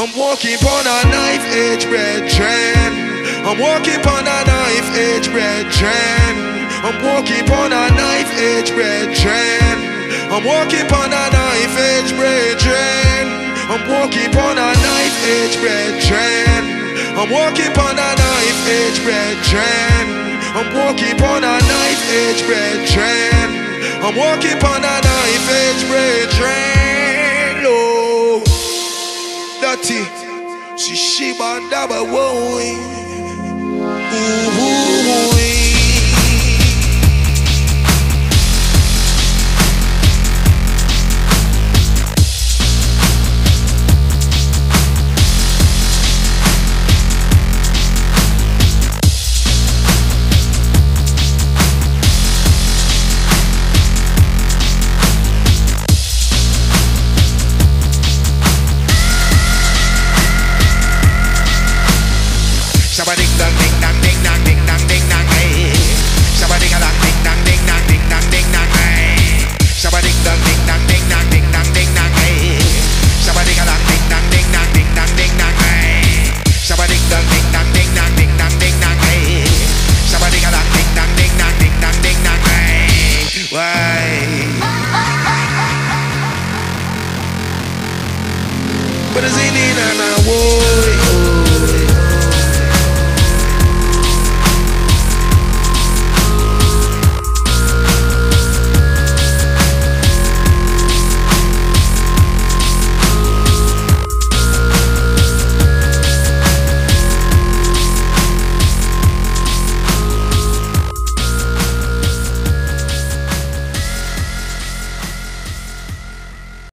I'm walking on a knife edge red train. I'm walking on a knife edge red train. I'm walking on a knife edge red train. I'm walking on a knife edge red train. I'm walking on a knife edge red train. I'm walking on a knife edge red train. I'm walking on a knife edge red train. I'm walking on a knife edge red T. She she ba wo ba. Ooh, ooh, ooh. Does he? And I would.